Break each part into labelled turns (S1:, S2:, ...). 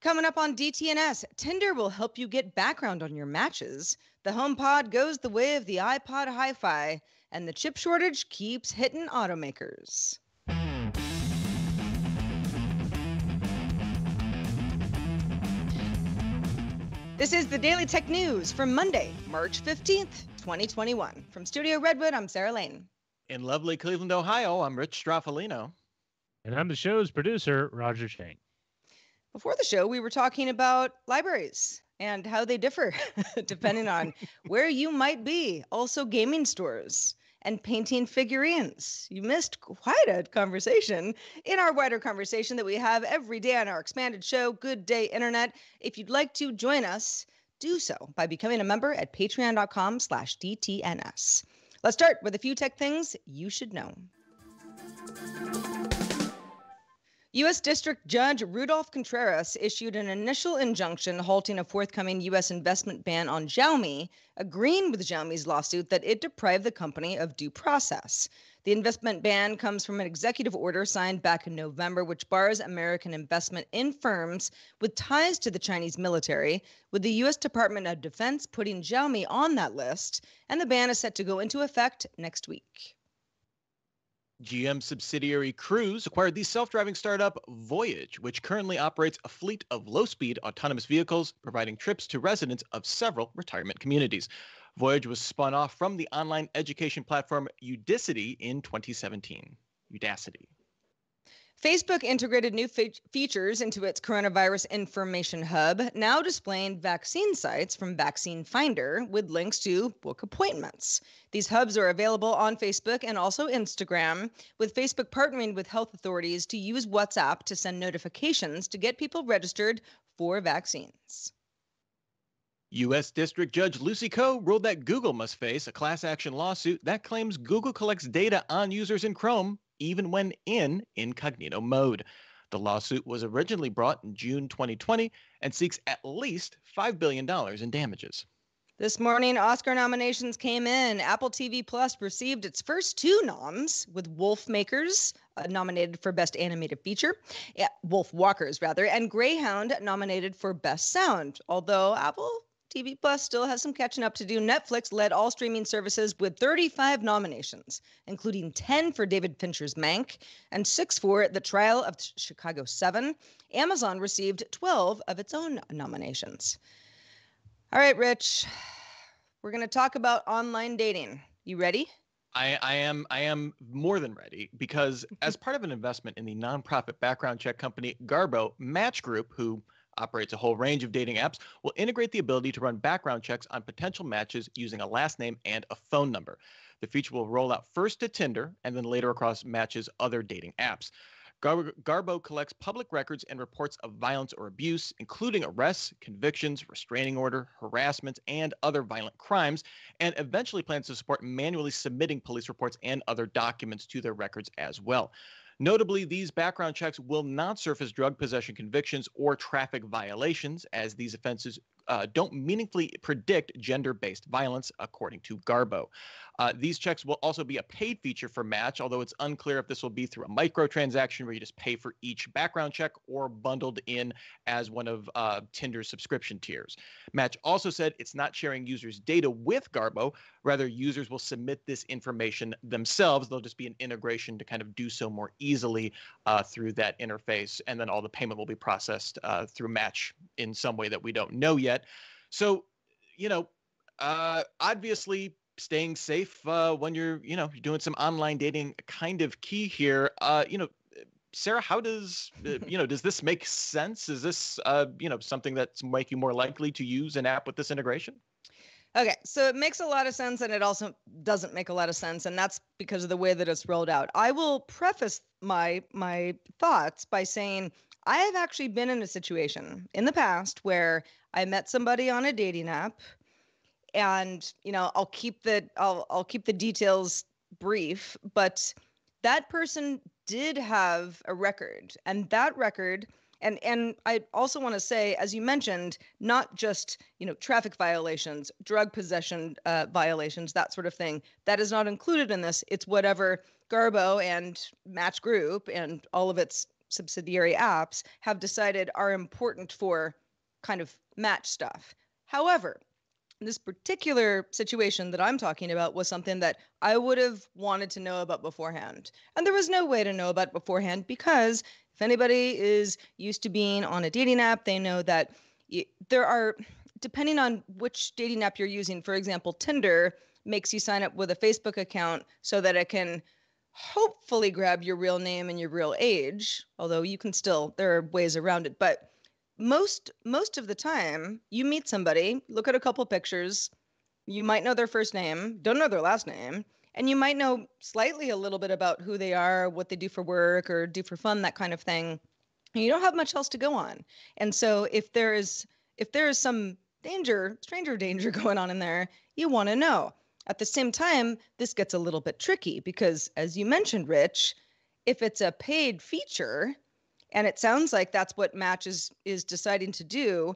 S1: Coming up on DTNS, Tinder will help you get background on your matches. The HomePod goes the way of the iPod Hi Fi, and the chip shortage keeps hitting automakers. This is the Daily Tech News for Monday, March 15th, 2021. From Studio Redwood, I'm Sarah Lane.
S2: In lovely Cleveland, Ohio, I'm Rich Stroffolino.
S3: And I'm the show's producer, Roger Chang.
S1: Before the show, we were talking about libraries and how they differ depending on where you might be. Also, gaming stores and painting figurines. You missed quite a conversation in our wider conversation that we have every day on our expanded show, Good Day Internet. If you'd like to join us, do so by becoming a member at patreon.com slash DTNS. Let's start with a few tech things you should know. U.S. District Judge Rudolph Contreras issued an initial injunction halting a forthcoming U.S. investment ban on Xiaomi, agreeing with Xiaomi's lawsuit that it deprived the company of due process. The investment ban comes from an executive order signed back in November, which bars American investment in firms with ties to the Chinese military, with the U.S. Department of Defense putting Xiaomi on that list, and the ban is set to go into effect next week.
S2: GM subsidiary Cruise acquired the self driving startup Voyage, which currently operates a fleet of low speed autonomous vehicles, providing trips to residents of several retirement communities. Voyage was spun off from the online education platform Udacity in 2017. Udacity.
S1: Facebook integrated new fe- features into its coronavirus information hub, now displaying vaccine sites from Vaccine Finder with links to book appointments. These hubs are available on Facebook and also Instagram, with Facebook partnering with health authorities to use WhatsApp to send notifications to get people registered for vaccines.
S2: U.S. District Judge Lucy Koh ruled that Google must face a class action lawsuit that claims Google collects data on users in Chrome even when in incognito mode. The lawsuit was originally brought in June 2020 and seeks at least $5 billion in damages.
S1: This morning, Oscar nominations came in. Apple TV Plus received its first two noms, with Wolfmakers uh, nominated for Best Animated Feature, yeah, Wolf Walkers rather, and Greyhound nominated for Best Sound. Although Apple TV Plus still has some catching up to do. Netflix led all streaming services with 35 nominations, including 10 for David Fincher's Mank and 6 for The Trial of Chicago 7. Amazon received 12 of its own nominations. All right, Rich, we're going to talk about online dating. You ready?
S2: I, I, am I am more than ready because as part of an investment in the nonprofit background check company Garbo Match Group, who operates a whole range of dating apps, will integrate the ability to run background checks on potential matches using a last name and a phone number. The feature will roll out first to Tinder and then later across Match's other dating apps. Gar- Garbo collects public records and reports of violence or abuse, including arrests, convictions, restraining order, harassments, and other violent crimes, and eventually plans to support manually submitting police reports and other documents to their records as well. Notably, these background checks will not surface drug possession convictions or traffic violations, as these offenses uh, don't meaningfully predict gender based violence, according to Garbo. Uh, these checks will also be a paid feature for Match, although it's unclear if this will be through a microtransaction where you just pay for each background check or bundled in as one of uh, Tinder's subscription tiers. Match also said it's not sharing users' data with Garbo. Rather, users will submit this information themselves. There'll just be an integration to kind of do so more easily uh, through that interface. And then all the payment will be processed uh, through Match in some way that we don't know yet. So, you know, uh, obviously staying safe uh, when you're, you know, doing some online dating kind of key here. Uh, you know, Sarah, how does uh, you know does this make sense? Is this uh, you know something that's make you more likely to use an app with this integration?
S1: Okay, so it makes a lot of sense, and it also doesn't make a lot of sense, and that's because of the way that it's rolled out. I will preface my my thoughts by saying I have actually been in a situation in the past where I met somebody on a dating app and you know i'll keep the i'll i'll keep the details brief but that person did have a record and that record and and i also want to say as you mentioned not just you know traffic violations drug possession uh, violations that sort of thing that is not included in this. It's whatever garbo and match group and all of its subsidiary apps have decided are important for kind of match stuff. However, this particular situation that I'm talking about was something that I would have wanted to know about beforehand. And there was no way to know about beforehand because if anybody is used to being on a dating app, they know that there are, depending on which dating app you're using, for example, Tinder makes you sign up with a Facebook account so that it can hopefully grab your real name and your real age, although you can still, there are ways around it. But most most of the time you meet somebody look at a couple pictures you might know their first name don't know their last name and you might know slightly a little bit about who they are what they do for work or do for fun that kind of thing and you don't have much else to go on. And so if there is if there is some danger stranger danger going on in there you want to know. At the same time this gets a little bit tricky because as you mentioned rich if it's a paid feature and it sounds like that's what match is is deciding to do.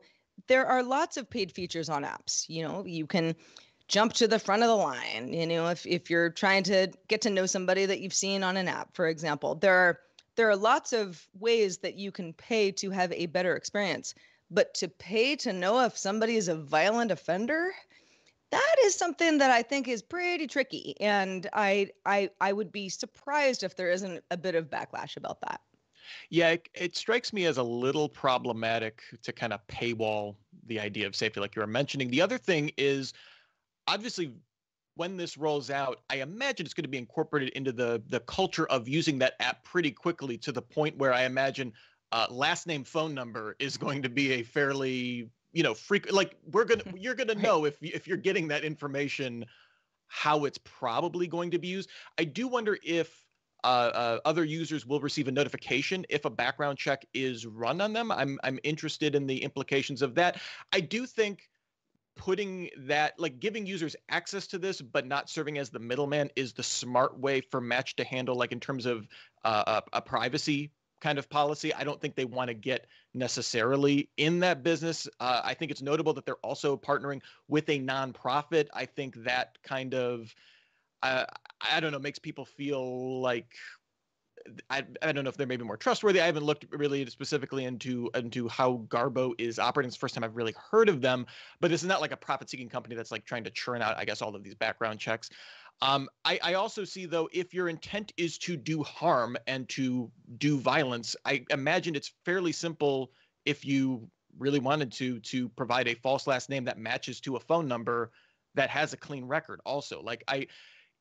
S1: There are lots of paid features on apps you know you can jump to the front of the line you know if, if you're trying to get to know somebody that you've seen on an app for example. There are there are lots of ways that you can pay to have a better experience but to pay to know if somebody is a violent offender that is something that I think is pretty tricky, and I I I would be surprised if there isn't a bit of backlash about that.
S2: Yeah, it, it, strikes me as a little problematic to kind of paywall the idea of safety, like you were mentioning. The other thing is obviously when this rolls out, I imagine it's going to be incorporated into the the culture of using that app pretty quickly to the point where I imagine uh, last name phone number is going to be a fairly you know frequent like we're gonna you're gonna know if if you're getting that information how it's probably going to be used. I do wonder if uh, uh, other users will receive a notification if a background check is run on them. I'm I'm interested in the implications of that. I do think putting that like giving users access to this but not serving as the middleman is the smart way for match to handle like in terms of uh, a, a privacy kind of policy i don't think they want to get necessarily in that business uh, i think it's notable that they're also partnering with a nonprofit i think that kind of uh, I don't know, makes people feel like I, I don't know if they're maybe more trustworthy. I haven't looked really specifically into into how Garbo is operating. It's the first time I've really heard of them, but this is not like a profit-seeking company that's like trying to churn out, I guess, all of these background checks. Um, I, I also see though, if your intent is to do harm and to do violence, I imagine it's fairly simple if you really wanted to to provide a false last name that matches to a phone number that has a clean record. Also, like I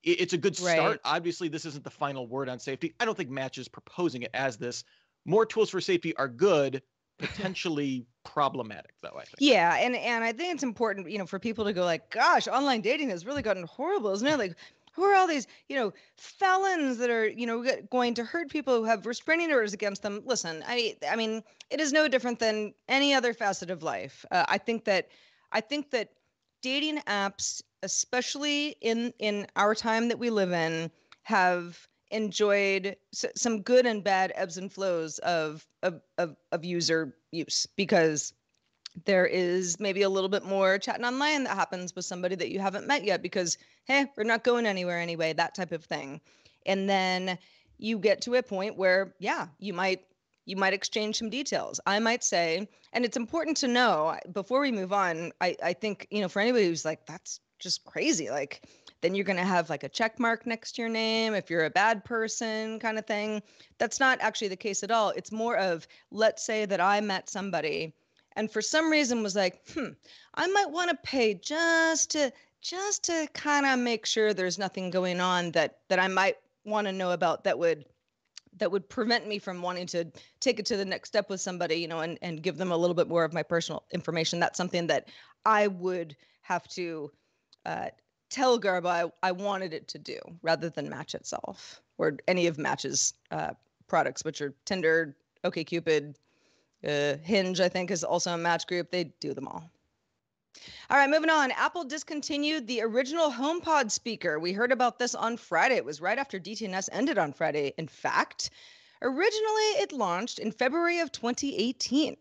S2: it's a good start. Right. Obviously, this isn't the final word on safety. I don't think Match is proposing it as this. More tools for safety are good, potentially problematic though i think
S1: yeah and and i think it's important you know for people to go like gosh online dating has really gotten horrible isn't it like who are all these you know felons that are you know going to hurt people who have restraining orders against them listen i i mean it is no different than any other facet of life uh, i think that i think that dating apps especially in in our time that we live in, have enjoyed some good and bad ebbs and flows of, of of of, user use because there is maybe a little bit more chatting online that happens with somebody that you haven't met yet because hey we're not going anywhere anyway that type of thing. And then you get to a point where yeah you might you might exchange some details i might say and it's important to know before we move on i i think you know for anybody who's like that's just crazy. Like then you're going to have like a check mark next to your name if you're a bad person kind of thing. That's not actually the case at all. It's more of let's say that I met somebody and for some reason was like, "Hmm, I might want to pay just to just to kind of make sure there's nothing going on that that I might want to know about that would that would prevent me from wanting to take it to the next step with somebody, you know, and and give them a little bit more of my personal information. That's something that I would have to uh, tell Garbo I, I wanted it to do rather than Match itself or any of Match's uh, products, which are Tinder, OkCupid, uh, Hinge. I think is also a Match group. They do them all. All right, moving on. Apple discontinued the original HomePod speaker. We heard about this on Friday. It was right after DTNS ended on Friday. In fact, originally it launched in February of 2018.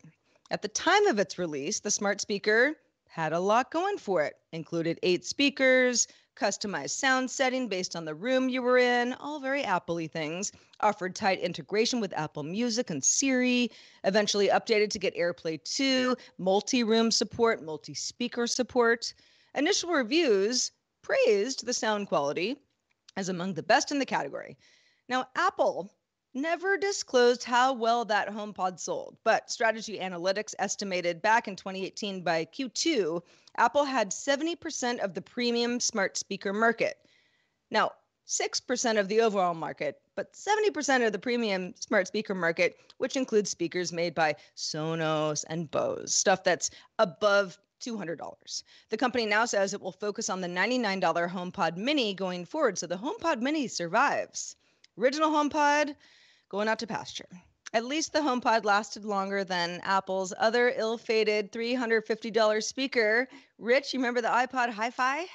S1: At the time of its release, the smart speaker had a lot going for it, included eight speakers, customized sound setting based on the room you were in, all very Apple things. Offered tight integration with Apple Music and Siri, eventually updated to get AirPlay 2, multi room support, multi speaker support. Initial reviews praised the sound quality as among the best in the category. Now, Apple never disclosed how well that HomePod sold, but Strategy Analytics estimated back in 2018 by Q2, Apple had 70% of the premium smart speaker market. Now, 6% of the overall market, but 70% of the premium smart speaker market, which includes speakers made by Sonos and Bose, stuff that's above $200. The company now says it will focus on the $99 HomePod Mini going forward, so the HomePod Mini survives. Original HomePod going out to pasture. At least the HomePod lasted longer than Apple's other ill-fated $350 speaker. Rich, you remember the iPod Hi-Fi?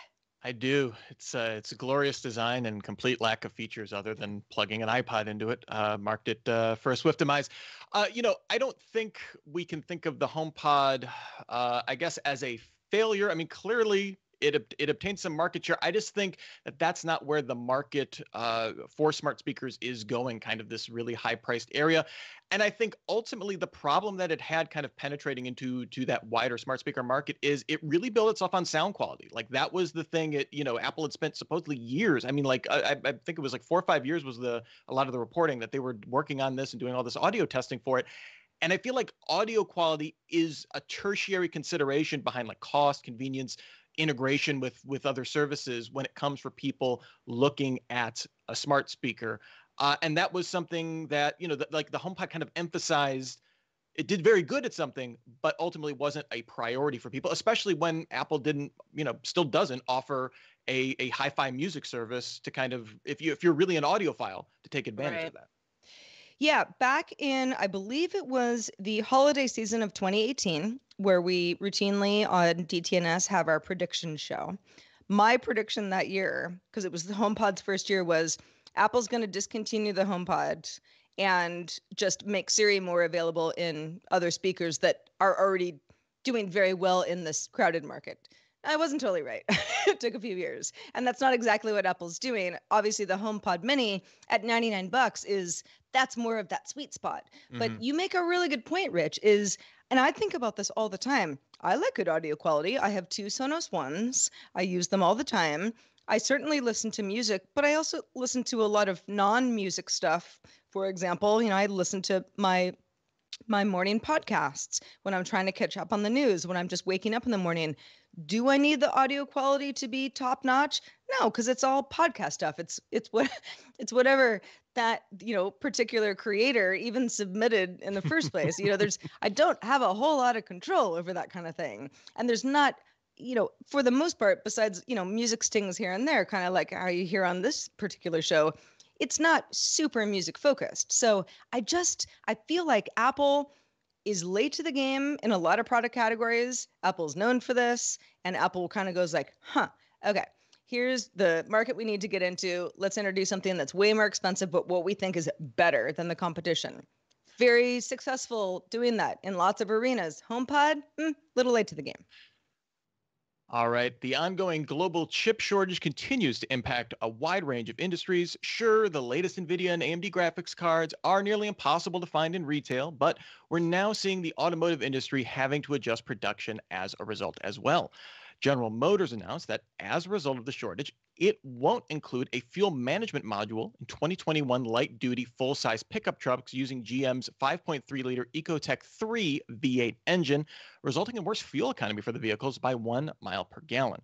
S2: I do. It's uh, it's a glorious design and complete lack of features other than plugging an iPod into it. Uh, marked it uh, for a swift demise. Uh, you know, I don't think we can think of the HomePod, uh, I guess, as a failure. I mean, clearly it it obtained some market share. I just think that that's not where the market uh, for smart speakers is going. Kind of this really high priced area, and I think ultimately the problem that it had kind of penetrating into to that wider smart speaker market is it really built itself on sound quality. Like that was the thing. It you know Apple had spent supposedly years. I mean, like I, I think it was like four or five years was the a lot of the reporting that they were working on this and doing all this audio testing for it. And I feel like audio quality is a tertiary consideration behind like cost, convenience, integration with with other services when it comes for people looking at a smart speaker uh, and that was something that you know that like the homepod kind of emphasized it did very good at something but ultimately wasn't a priority for people especially when apple didn't you know still doesn't offer a, a hi-fi music service to kind of if you if you're really an audiophile to take advantage right. of that
S1: yeah, back in, I believe it was the holiday season of 2018, where we routinely on DTNS have our prediction show. My prediction that year, because it was the HomePod's first year, was Apple's going to discontinue the HomePod and just make Siri more available in other speakers that are already doing very well in this crowded market. I wasn't totally right. it took a few years. And that's not exactly what Apple's doing. Obviously, the HomePod Mini at 99 bucks is that's more of that sweet spot. Mm-hmm. But you make a really good point, Rich, is and I think about this all the time. I like good audio quality. I have two Sonos ones. I use them all the time. I certainly listen to music, but I also listen to a lot of non-music stuff. For example, you know, I listen to my my morning podcasts when I'm trying to catch up on the news, when I'm just waking up in the morning. Do I need the audio quality to be top notch? No, because it's all podcast stuff. It's it's what it's whatever that you know particular creator even submitted in the first place. you know, there's I don't have a whole lot of control over that kind of thing, and there's not you know for the most part besides you know music stings here and there kind of like how you hear on this particular show it's not super music focused so i just i feel like apple is late to the game in a lot of product categories. Apple's known for this, and Apple kind of goes like, "Huh, okay, here's the market we need to get into. Let's introduce something that's way more expensive, but what we think is better than the competition." Very successful doing that in lots of arenas. HomePod, mm, little late to the game.
S2: All right. The ongoing global chip shortage continues to impact a wide range of industries. Sure, the latest NVIDIA and AMD graphics cards are nearly impossible to find in retail, but we're now seeing the automotive industry having to adjust production as a result as well. General Motors announced that as a result of the shortage, it won't include a fuel management module in 2021 light duty full size pickup trucks using GM's 5.3 liter Ecotec 3 V8 engine, resulting in worse fuel economy for the vehicles by one mile per gallon.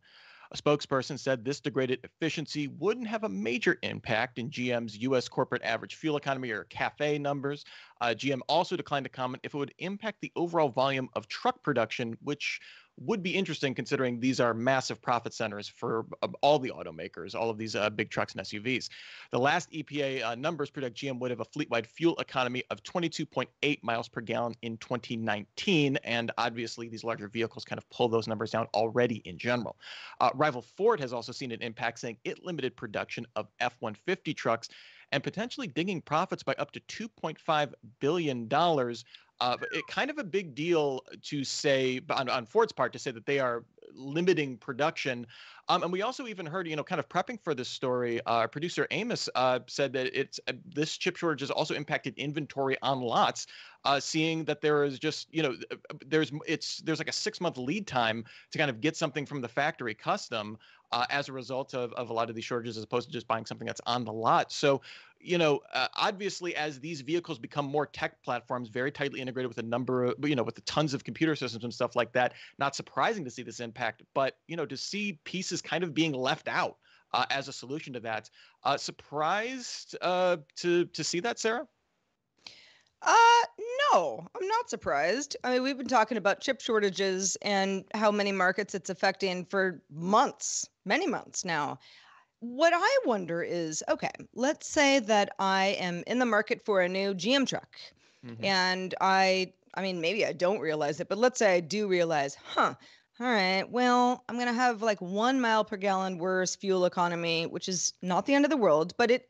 S2: A spokesperson said this degraded efficiency wouldn't have a major impact in GM's U.S. corporate average fuel economy or CAFE numbers. Uh, GM also declined to comment if it would impact the overall volume of truck production, which would be interesting considering these are massive profit centers for uh, all the automakers, all of these uh, big trucks and SUVs. The last EPA uh, numbers predict GM would have a fleet-wide fuel economy of 22.8 miles per gallon in 2019, and obviously these larger vehicles kind of pull those numbers down already in general. Uh, rival Ford has also seen an impact, saying it limited production of F-150 trucks and potentially digging profits by up to 2.5 billion dollars uh, it kind of a big deal to say on, on Ford's part to say that they are limiting production. Um, and we also even heard, you know, kind of prepping for this story, uh, producer Amos uh, said that it's uh, this chip shortage has also impacted inventory on lots, uh, seeing that there is just, you know, uh, there's it's there's like a six month lead time to kind of get something from the factory custom uh, as a result of, of a lot of these shortages, as opposed to just buying something that's on the lot. So, you know, uh, obviously, as these vehicles become more tech platforms, very tightly integrated with a number of, you know, with the tons of computer systems and stuff like that, not surprising to see this impact. But, you know, to see pieces kind of being left out uh, as a solution to that, uh, surprised uh, to to see that, Sarah?
S1: Uh, no, I'm not surprised. I mean, we've been talking about chip shortages and how many markets it's affecting for months, many months now. What I wonder is okay, let's say that I am in the market for a new GM truck mm-hmm. and I, I mean, maybe I don't realize it, but let's say I do realize, huh, all right, well, I'm going to have like one mile per gallon worse fuel economy, which is not the end of the world, but it,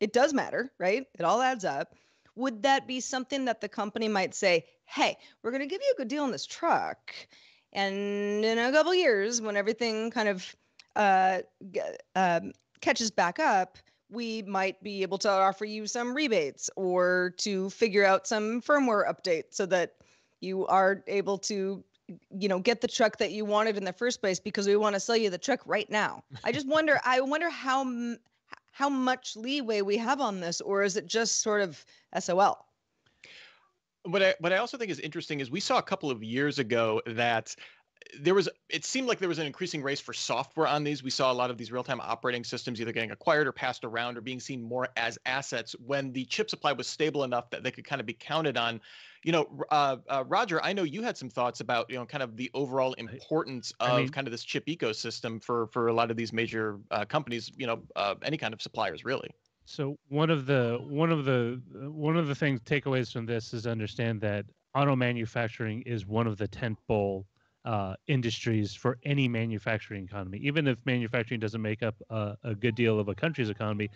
S1: it does matter, right? It all adds up would that be something that the company might say, hey, we're going to give you a good deal on this truck? And in a couple years, when everything kind of uh, um, catches back up, we might be able to offer you some rebates or to figure out some firmware update so that you are able to you know get the truck that you wanted in the first place because we want to sell you the truck right now i just wonder i wonder how how much leeway we have on this, or is it just sort of SOL?
S2: What I what I also think is interesting is we saw a couple of years ago that there was it seemed like there was an increasing race for software on these we saw a lot of these real-time operating systems either getting acquired or passed around or being seen more as assets when the chip supply was stable enough that they could kind of be counted on you know, uh, uh, Roger, I know you had some thoughts about you know kind of the overall importance of I mean, kind of this chip ecosystem for for a lot of these major uh, companies. You know, uh, any kind of suppliers, really.
S3: So one of the one of the one of the things takeaways from this is to understand that auto manufacturing is one of the tent tentpole uh, industries for any manufacturing economy. Even if manufacturing doesn't make up a, a good deal of a country's economy,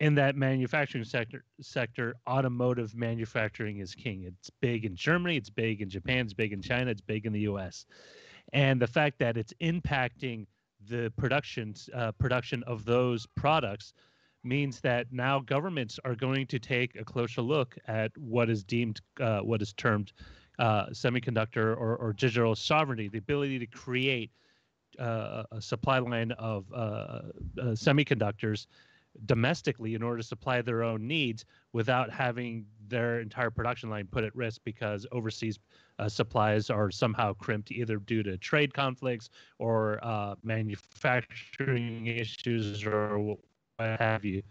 S3: in that manufacturing sector sector automotive manufacturing is king it's big in germany it's big in japan it's big in china it's big in the us and the fact that it's impacting the production uh, production of those products means that now governments are going to take a closer look at what is deemed uh, what is termed uh, semiconductor or, or, digital sovereignty the ability to create uh, a supply line of uh, uh, semiconductors domestically in order to supply their own needs without having their entire production line put at risk because overseas uh, supplies are somehow crimped either due to trade conflicts or uh, manufacturing issues or what have you.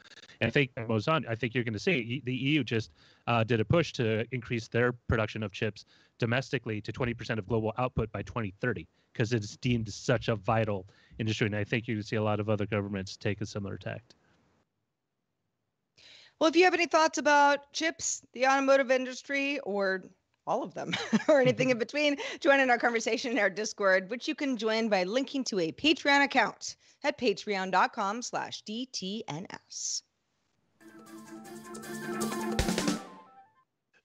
S3: And I think goes on. I think you're going to see the EU just uh, did a push to increase their production of chips domestically to 20% of global output by 2030 because it's deemed such a vital industry. And I think you can see a lot of other governments take a similar tact.
S1: Well, if you have any thoughts about chips, the automotive industry, or all of them, or anything in between, join in our conversation in our Discord, which you can join by linking to a Patreon account at patreon.com slash DTNS.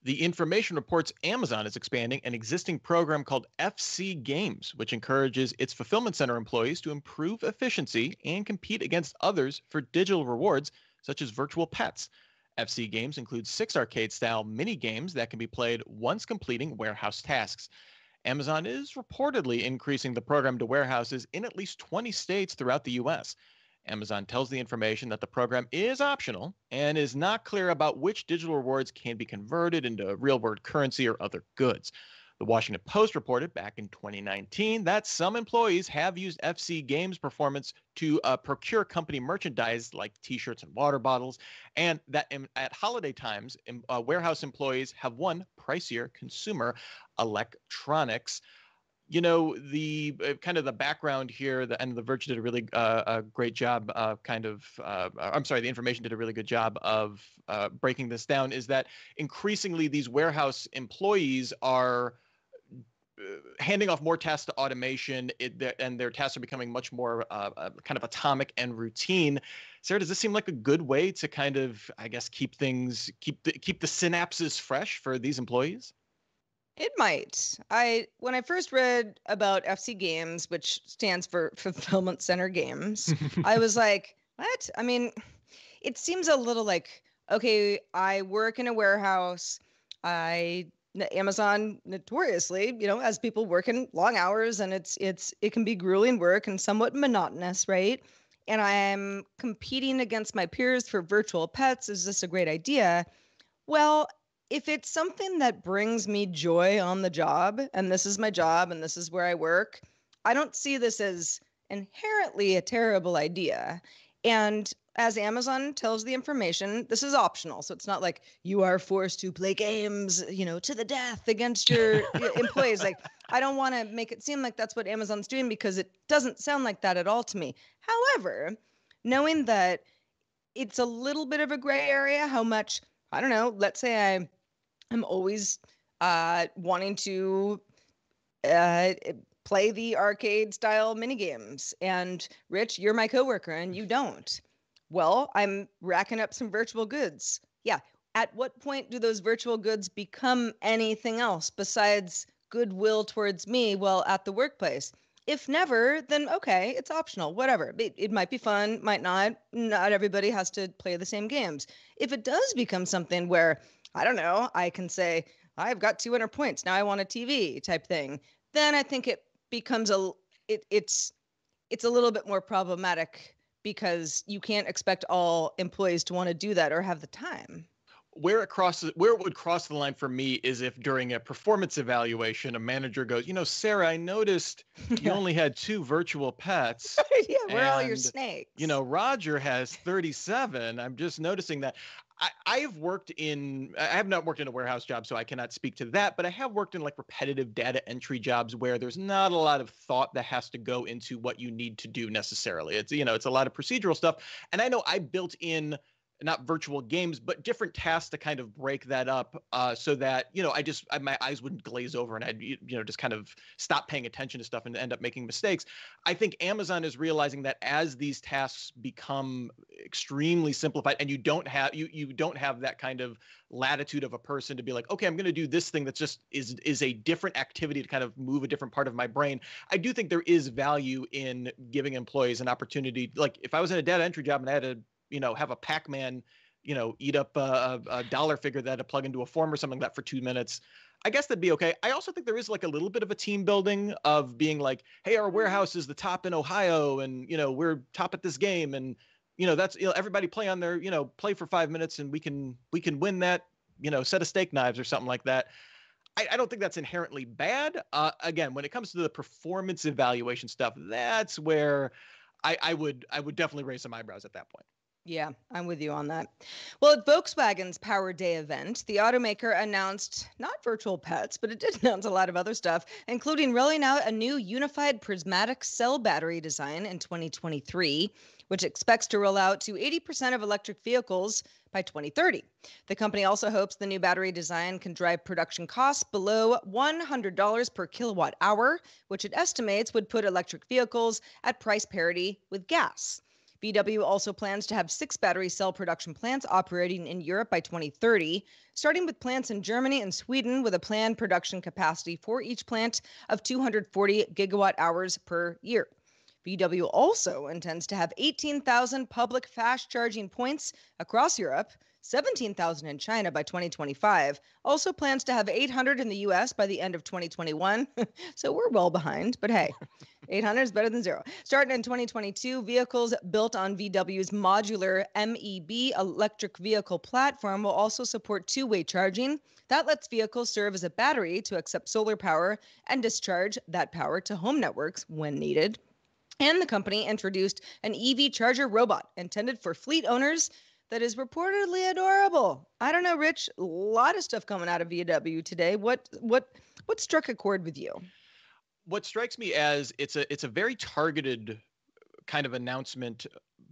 S2: The information reports Amazon is expanding an existing program called FC Games, which encourages its fulfillment center employees to improve efficiency and compete against others for digital rewards, such as virtual pets. FC games includes six arcade style mini games that can be played once completing warehouse tasks. Amazon is reportedly increasing the program to warehouses in at least 20 states throughout the U.S. Amazon tells the information that the program is optional and is not clear about which digital rewards can be converted into real world currency or other goods. The Washington Post reported back in 2019 that some employees have used FC Games performance to uh, procure company merchandise like t shirts and water bottles, and that in, at holiday times, uh, warehouse employees have won pricier consumer electronics you know the uh, kind of the background here the, and the verge did a really uh, a great job uh, kind of uh, i'm sorry the information did a really good job of uh, breaking this down is that increasingly these warehouse employees are handing off more tasks to automation it, and their tasks are becoming much more uh, uh, kind of atomic and routine. Sarah does this seem like a good way to kind of i guess keep things keep the, keep the synapses fresh for these employees
S1: It might. I when I first read about FC Games, which stands for Fulfillment Center Games, I was like, "What?" I mean, it seems a little like, okay, I work in a warehouse. I Amazon notoriously, you know, as people working long hours and it's it's it can be grueling work and somewhat monotonous, right? And I'm competing against my peers for virtual pets. Is this a great idea? Well, if it's something that brings me joy on the job and this is my job and this is where I work, I don't see this as inherently a terrible idea. And as Amazon tells the information, this is optional. So it's not like you are forced to play games, you know, to the death against your employees. Like, I don't want to make it seem like that's what Amazon's doing because it doesn't sound like that at all to me. However, knowing that it's a little bit of a gray area, how much, I don't know, let's say I I'm always uh, wanting to uh, play the arcade style mini games. And Rich, you're my coworker and you don't. Well, I'm racking up some virtual goods. Yeah. At what point do those virtual goods become anything else besides goodwill towards me while at the workplace? If never, then okay, it's optional, whatever. It, it might be fun, might not. Not everybody has to play the same games. If it does become something where I don't know, I can say, I've got 200 points. Now I want a TV type thing. Then I think it becomes a it, it's it's a little bit more problematic because you can't expect all employees to want to do that or have the time
S2: where it crosses where it would cross the line for me is if during a performance evaluation a manager goes you know sarah i noticed you only had two virtual pets
S1: yeah where are all your snakes
S2: you know roger has 37 i'm just noticing that I, have worked in I have not worked in a warehouse job, so I cannot speak to that, but I have worked in like repetitive data entry jobs where there's not a lot of thought that has to go into what you need to do necessarily. It's you know, it's a lot of procedural stuff. And I know I built in not virtual games, but different tasks to kind of break that up, uh, so that you know I just I, my eyes wouldn't glaze over and I'd you know just kind of stop paying attention to stuff and end up making mistakes. I think Amazon is realizing that as these tasks become extremely simplified, and you don't have you you don't have that kind of latitude of a person to be like, okay, I'm going to do this thing that's just is is a different activity to kind of move a different part of my brain. I do think there is value in giving employees an opportunity. Like if I was in a data entry job and I had to you know have a Pac-Man, you know, eat up a, a dollar figure that to plug into a form or something like that for two minutes. I guess that'd be okay. I also think there is like a little bit of a team building of being like, hey, our mm-hmm. warehouse is the top in Ohio, and you know we're top at this game, and you know that's you know everybody play on their you know play for five minutes, and we can we can win that you know set of steak knives or something like that. I, I don't think that's inherently bad. Uh, again, when it comes to the performance evaluation stuff, that's where I, I would I would definitely raise some eyebrows at that point.
S1: Yeah, I'm with you on that. Well, at Volkswagen's Power Day event, the automaker announced not virtual pets, but it did announce a lot of other stuff, including rolling out a new unified prismatic cell battery design in 2023, which expects to roll out to 80% of electric vehicles by 2030. The company also hopes the new battery design can drive production costs below $100 per kilowatt hour, which it estimates would put electric vehicles at price parity with gas. VW also plans to have six battery cell production plants operating in Europe by 2030, starting with plants in Germany and Sweden with a planned production capacity for each plant of 240 gigawatt hours per year. VW also intends to have 18,000 public fast charging points across Europe 17,000 in China by 2025. Also plans to have 800 in the US by the end of 2021. so we're well behind, but hey, 800 is better than zero. Starting in 2022, vehicles built on VW's modular MEB electric vehicle platform will also support two way charging. That lets vehicles serve as a battery to accept solar power and discharge that power to home networks when needed. And the company introduced an EV charger robot intended for fleet owners that is reportedly adorable. I don't know, Rich. A lot of stuff coming out of VW today. What what what struck a chord with you?
S2: What strikes me as it's a it's a very targeted kind of announcement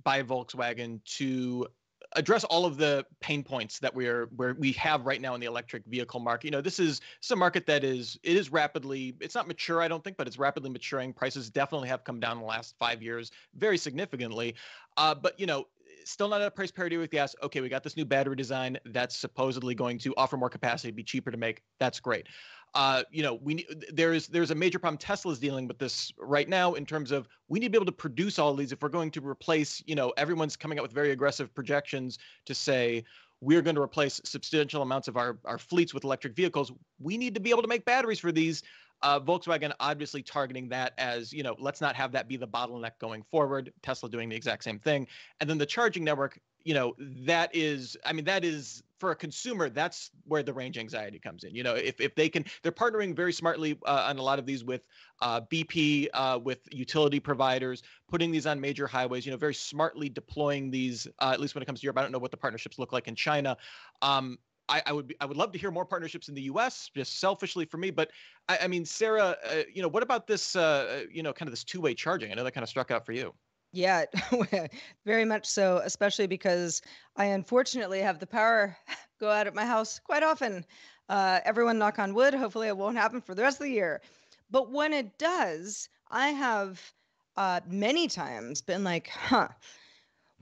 S2: by Volkswagen to address all of the pain points that we're where we have right now in the electric vehicle market. You know, this is is a market that is it is rapidly it's not mature, I don't think, but it's rapidly maturing. Prices definitely have come down in the last five years very significantly. Uh, but you know, still not at a price parity with gas. Okay, we got this new battery design that's supposedly going to offer more capacity, be cheaper to make. That's great. uh, you know, we there's there's a major problem. Tesla's dealing with this right now in terms of we need to be able to produce all of these if we're going to replace. You know, everyone's coming out with very aggressive projections to say we're going to replace substantial amounts of our our fleets with electric vehicles. We need to be able to make batteries for these. Uh, Volkswagen obviously targeting that as you know, let's not have that be the bottleneck going forward. Tesla doing the exact same thing, and then the charging network. You know, that is, I mean, that is for a consumer, that's where the range anxiety comes in. You know, if, if they can, they're partnering very smartly uh, on a lot of these with uh, BP, uh, with utility providers, putting these on major highways. You know, very smartly deploying these. Uh, at least when it comes to Europe, I don't know what the partnerships look like in China. Um, I, I, would be, I would love to hear more partnerships in the U.S. Just selfishly for me, but I, I mean, Sarah, uh, you know, what about this? Uh, you know, kind of this two-way charging. I know that kind of struck out for you.
S1: Yeah, very much so, especially because I unfortunately have the power go out at my house quite often. Uh, everyone knock on wood. Hopefully, it won't happen for the rest of the year. But when it does, I have uh, many times been like, huh,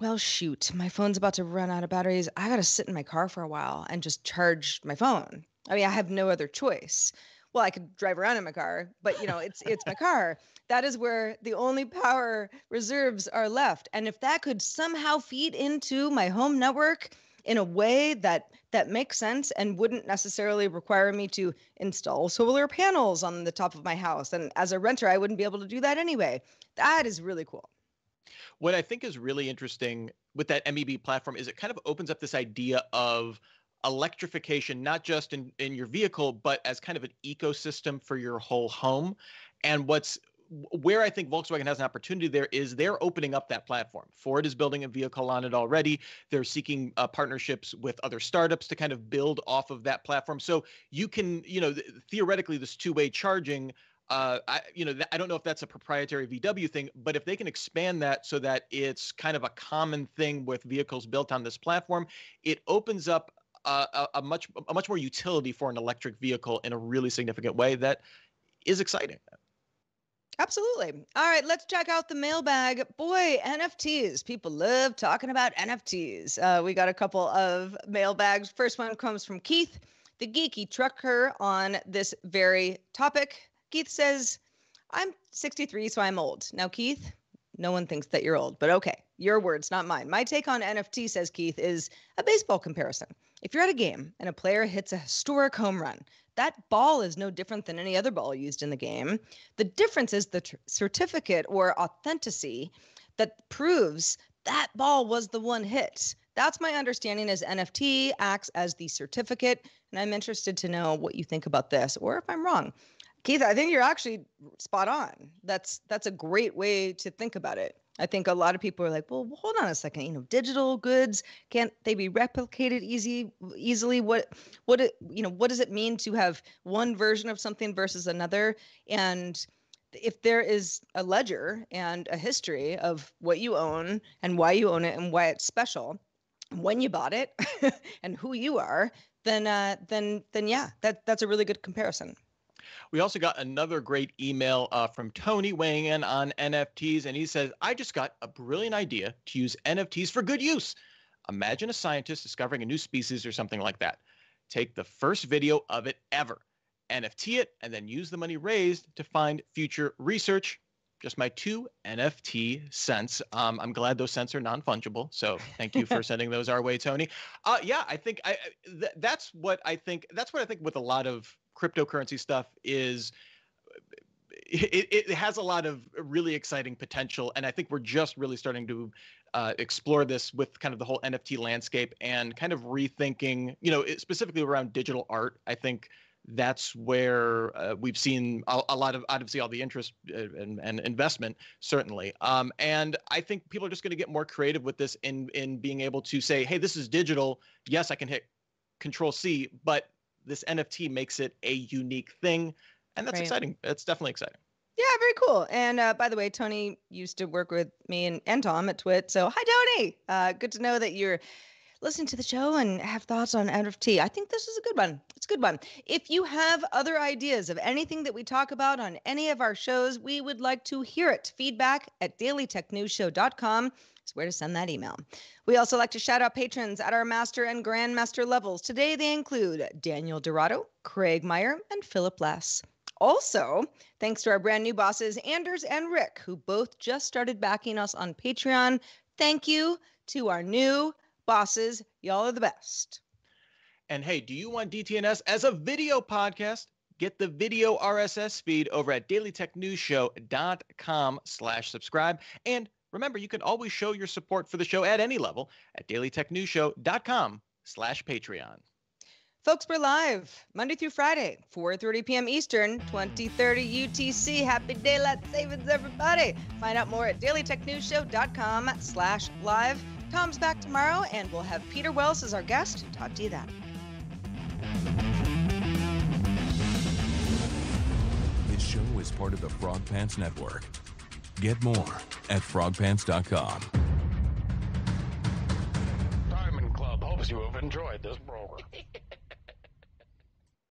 S1: well, shoot, my phone's about to run out of batteries. I got to sit in my car for a while and just charge my phone. I mean, I have no other choice. Well, I could drive around in my car, but you know, it's it's my car that is where the only power reserves are left. And if that could somehow feed into my home network in a way that that makes sense and wouldn't necessarily require me to install solar panels on the top of my house and as a renter I wouldn't be able to do that anyway. That is really cool.
S2: What I think is really interesting with that MEB platform is it kind of opens up this idea of electrification not just in in your vehicle but as kind of an ecosystem for your whole home and what's where I think Volkswagen has an opportunity there is they're opening up that platform. Ford is building a vehicle on it already. They're seeking uh, partnerships with other startups to kind of build off of that platform. So you can, you know, th- theoretically, this two-way charging. Uh, I, you know, th- I don't know if that's a proprietary VW thing, but if they can expand that so that it's kind of a common thing with vehicles built on this platform, it opens up a, much a much more utility for an electric vehicle in a really significant way that is exciting.
S1: Absolutely. All right, let's check out the mailbag. Boy, NFTs. People love talking about NFTs. Uh, we got a couple of mailbags. First one comes from Keith, the geeky trucker, on this very topic. Keith says, I'm 63, so I'm old. Now, Keith, no one thinks that you're old, but okay, your words, not mine. My take on NFT, says Keith, is a baseball comparison. If you're at a game and a player hits a historic home run, that ball is no different than any other ball used in the game. The difference is the tr- certificate or authenticity that proves that ball was the one hit. That's my understanding as NFT acts as the certificate. And I'm interested to know what you think about this or if I'm wrong. Keith, I think you're actually spot on. That's that's a great way to think about it. I think a lot of people are like, well, hold on a second. You know, digital goods can't they be replicated easy easily? What what it, you know what does it mean to have one version of something versus another? And if there is a ledger and a history of what you own and why you own it and why it's special, when you bought it, and who you are, then uh, then then yeah, that that's a really good comparison.
S2: We also got another great email uh, from Tony weighing in on NFTs, and he says, I just got a brilliant idea to use NFTs for good use. Imagine a scientist discovering a new species or something like that. Take the first video of it ever, NFT it, and then use the money raised to find future research. Just my two NFT cents. Um, I'm glad those cents are non-fungible. So thank you for sending those our way, Tony. Uh, yeah, I think I, th- that's what I think. That's what I think with a lot of cryptocurrency stuff is it, it has a lot of really exciting potential and i think we're just really starting to uh, explore this with kind of the whole nft landscape and kind of rethinking you know specifically around digital art. I think that's where uh, we've seen a, a, lot of obviously all the interest uh, and, and investment certainly. Um, and i think people are just going to get more creative with this in in being able to say hey this is digital. Yes i can hit control c but this NFT makes it a unique thing, and that's right. exciting. It's definitely exciting.
S1: Yeah, very cool. And uh, by the way, Tony used to work with me and, and Tom at Twit. So hi, Tony. Uh, good to know that you're listening to the show and have thoughts on NFT. I think this is a good one. It's a good one. If you have other ideas of anything that we talk about on any of our shows, we would like to hear it. Feedback at dailytechnewsshow.com is where to send that email. We also like to shout out patrons at our master and grandmaster levels. Today they include Daniel Dorado, Craig Meyer, and Philip Less. Also, thanks to our brand new bosses, Anders and Rick, who both just started backing us on Patreon. Thank you to our new bosses. Y'all are the best.
S2: And hey, do you want DTNS as a video podcast? Get the video RSS feed over at dailytechnewsshow.com slash subscribe. And remember, you can always show your support for the show at any level at dailytechnewsshow.com slash Patreon.
S1: Folks, we're live Monday through Friday, 4:30 p.m. Eastern, 2030 UTC. Happy daylight savings, everybody! Find out more at dailytechnewsshow.com/live. Tom's back tomorrow, and we'll have Peter Wells as our guest. Talk to you then.
S4: This show is part of the Frog Pants Network. Get more at frogpants.com.
S5: Diamond Club hopes you have enjoyed this program.